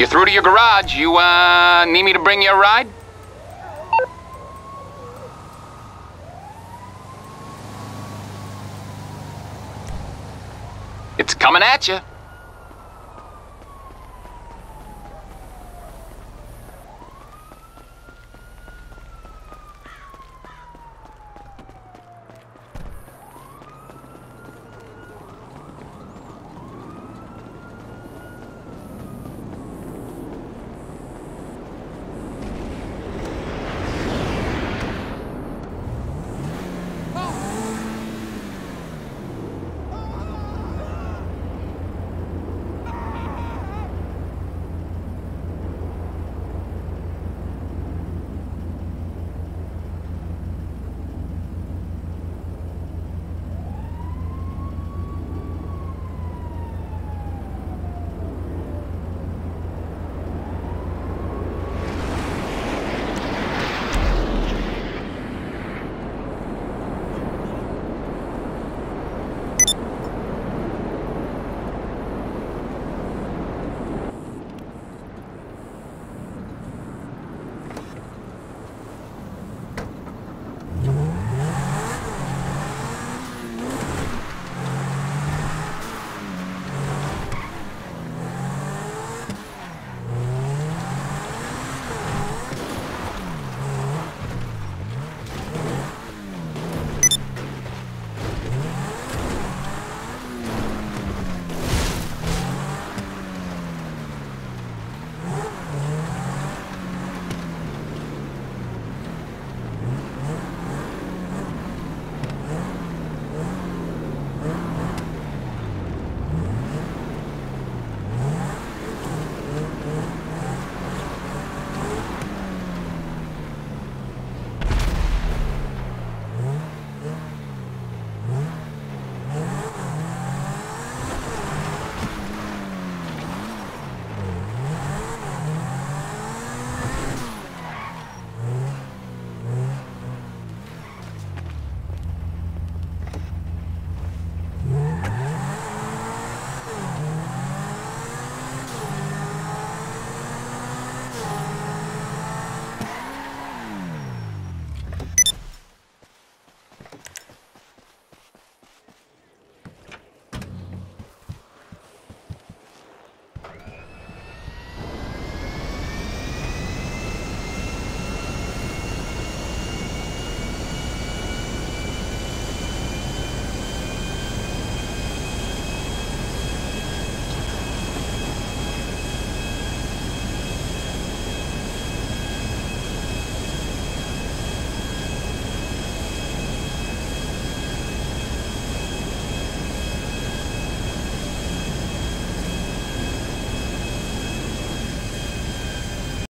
You're through to your garage. You, uh, need me to bring you a ride? It's coming at you.